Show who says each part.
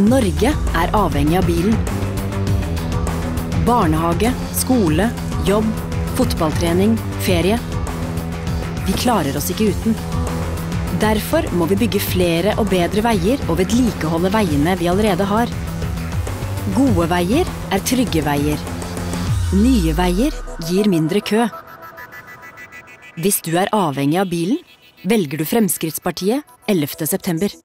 Speaker 1: Norge er avhengig av bilen. Barnehage, skole, jobb, fotballtrening, ferie. Vi klarer oss ikke uten. Derfor må vi bygge flere og bedre veier og vedlikeholde veiene vi allerede har. Gode veier er trygge veier. Nye veier gir mindre kø. Hvis du er avhengig av bilen, velger du Fremskrittspartiet 11. september.